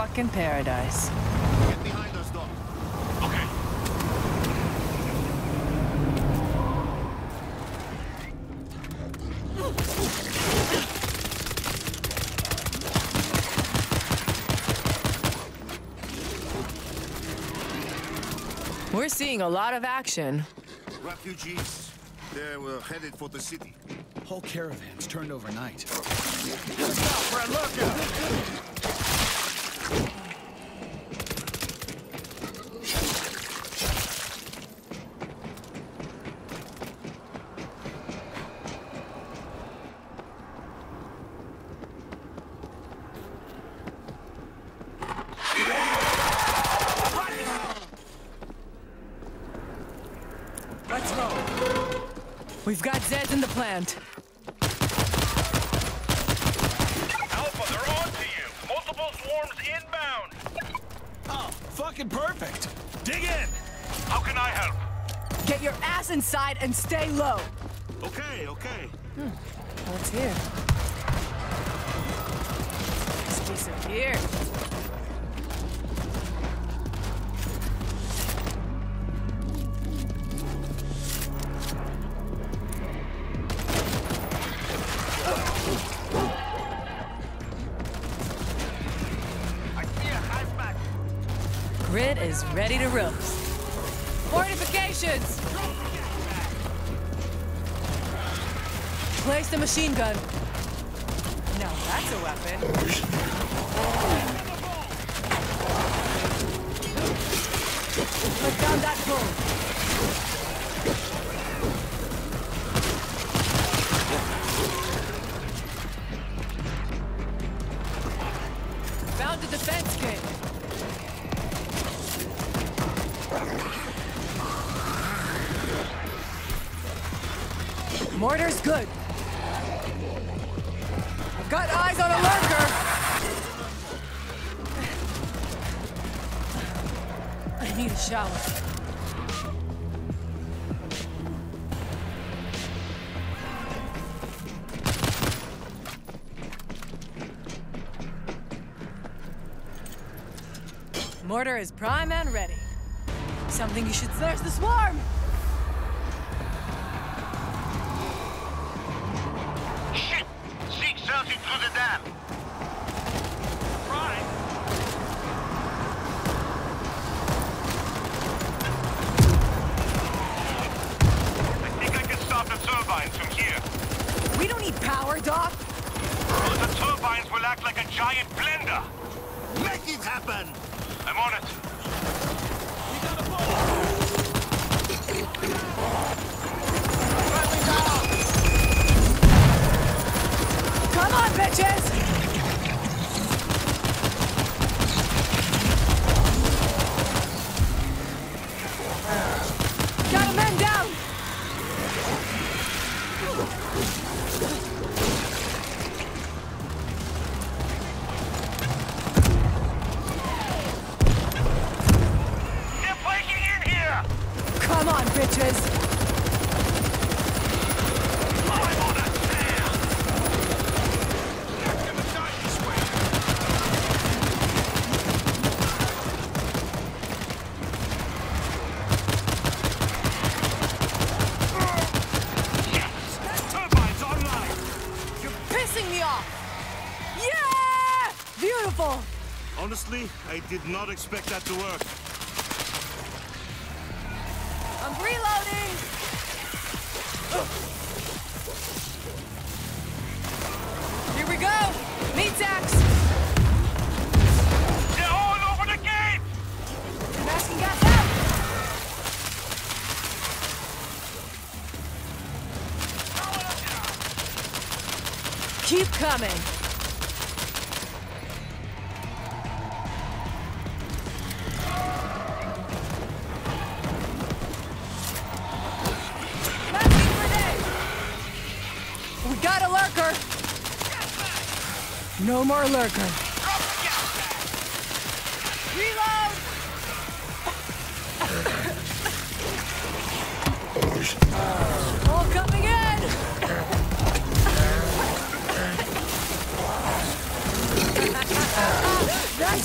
day in fucking paradise. Get behind us, Doc. Okay. We're seeing a lot of action. Refugees. They were headed for the city. Whole caravans turned overnight. Friend, look out! We've got Zeds in the plant. Alpha, they're on to you. Multiple swarms inbound. Oh, fucking perfect. Dig in. How can I help? Get your ass inside and stay low. Okay, okay. Hmm, what's here? Just disappeared. Is ready to roast. Fortifications! Place the machine gun. Now that's a weapon. Put down that bull. Mortar is prime and ready. Something you should search the swarm. Shit! Zeke surging through the dam. Right. I think I can stop the turbines from here. We don't need power, Doc. Well, the turbines will act like a giant blender. Make it happen! Come on, bitches! Honestly, I did not expect that to work. I'm reloading! Here we go! Meat axe! They're all over the gate! Masking gas out! Keep coming! More lurker. Reload! All coming in! That's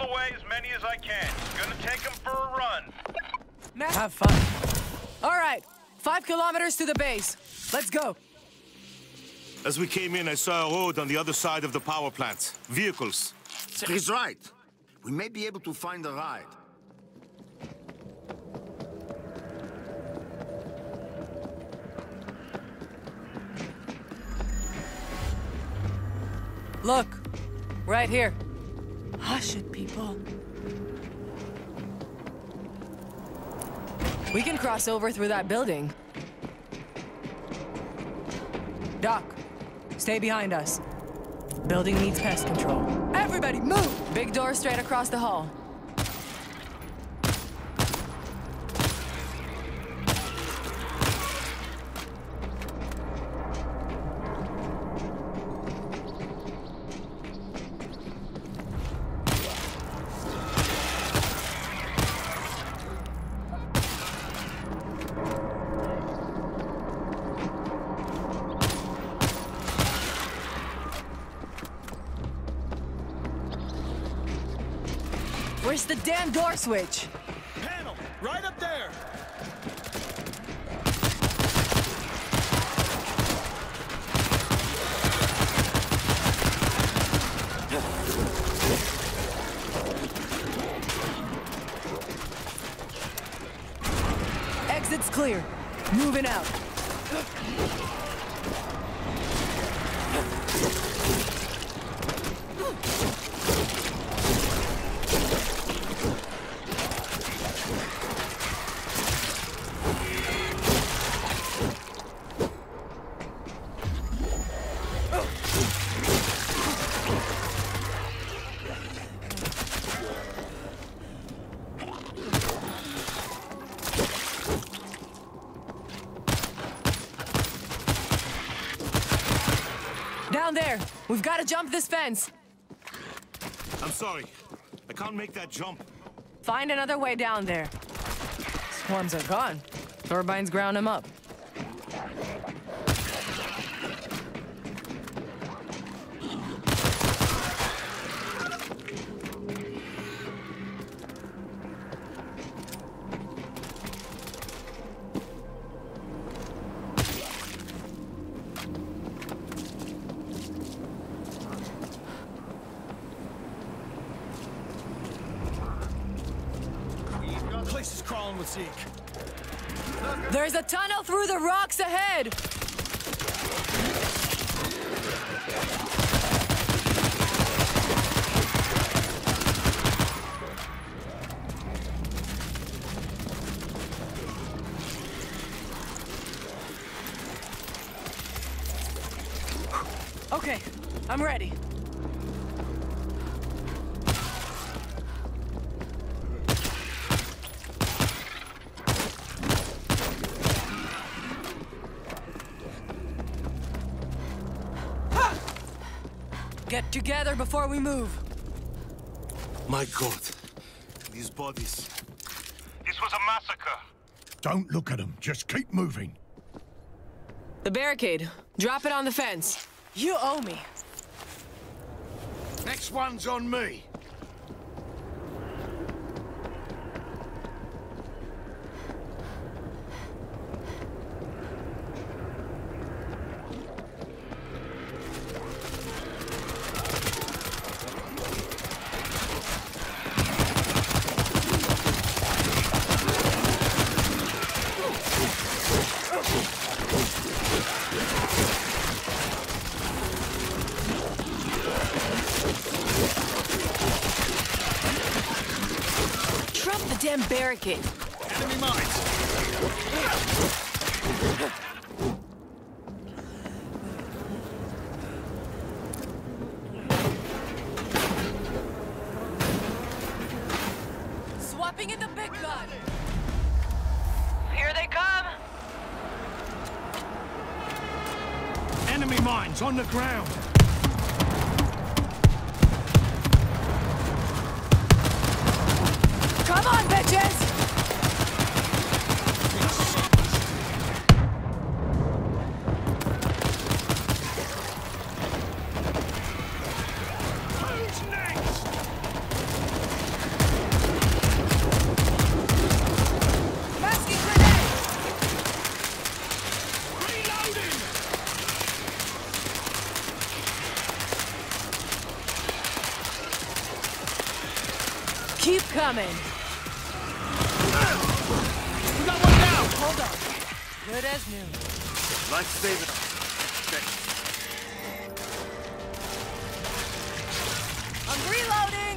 as many as I can. Gonna take them for a run. Have fun. All right, five kilometers to the base. Let's go. As we came in, I saw a road on the other side of the power plant. Vehicles. He's right. We may be able to find a ride. Look, right here. Hush it, people. We can cross over through that building. Doc, stay behind us. Building needs pest control. Everybody, move! Big door straight across the hall. Where's the damn door switch? Panel, right up there. Exit's clear. Moving out. We've got to jump this fence. I'm sorry. I can't make that jump. Find another way down there. Swarms are gone. Turbines ground them up. There's a tunnel through the rocks ahead. Okay, I'm ready. Get together before we move. My God. These bodies. This was a massacre. Don't look at them. Just keep moving. The barricade. Drop it on the fence. You owe me. Next one's on me. Drop the damn barricade. Enemy mines. Swapping in the big gun. Here they come. Enemy mines on the ground. We got one down! Hold on. Good as new. Stay there. I'm reloading!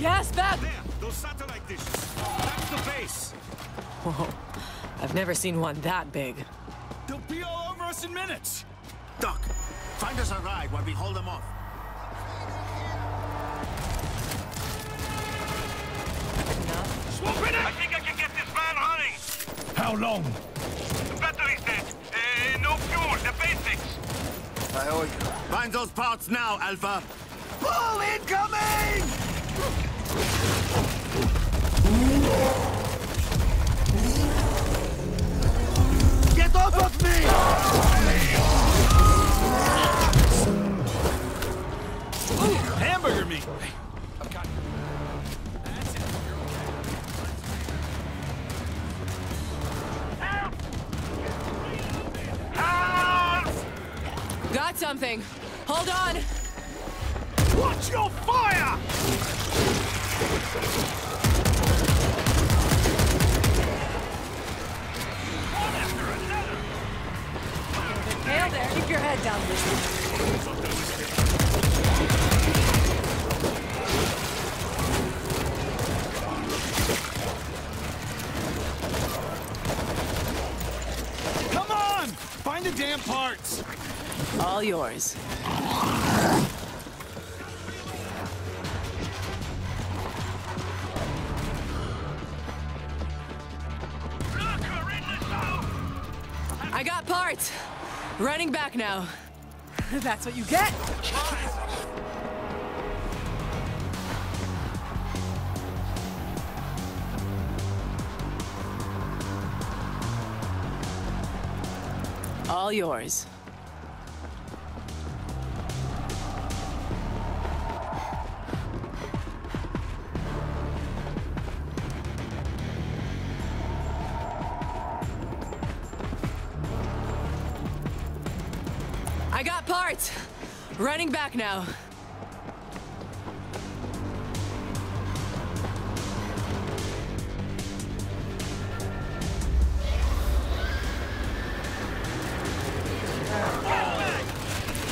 Gas back! There, those satellite dishes. That's the base. Whoa. I've never seen one that big. They'll be all over us in minutes! Doc, find us a ride while we hold them off. Swoop in I think I can get this van running. How long? The battery's dead. Uh, no fuel, the basics. I owe you. Find those parts now, Alpha. Bull incoming! Get off of me! Hamburger meat! Got something. Hold on. Watch your fire! There. Keep your head down, Lizzie. Come on! Find the damn parts! All yours. Look, we're in the zone. I got parts. Running back now. That's what you get. All yours. Running back now.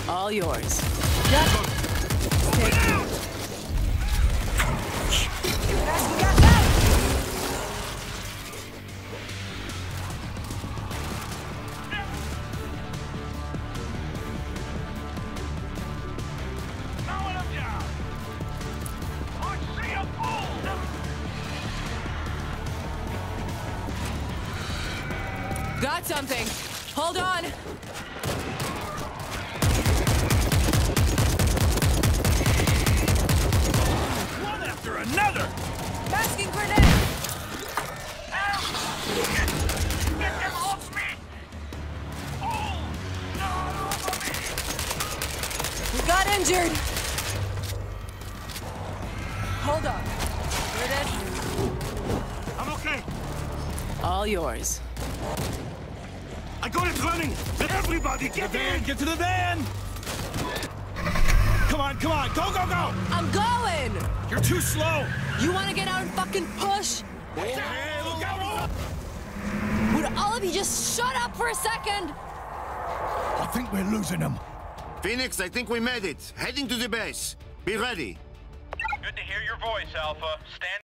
All yours. Mowing Got something. Hold on. One after another! Masking grenade. Get them off me. We got injured. Hold on. Here it is. I'm okay. All yours. I got it running. Let everybody get Van, in. get to the van! Come on, come on, go, go, go! I'm going. You're too slow! You want to get out and fucking push? Hey, look out! Would all of you just shut up for a second? I think we're losing them. Phoenix, I think we made it. Heading to the base. Be ready. Good to hear your voice, Alpha. Stand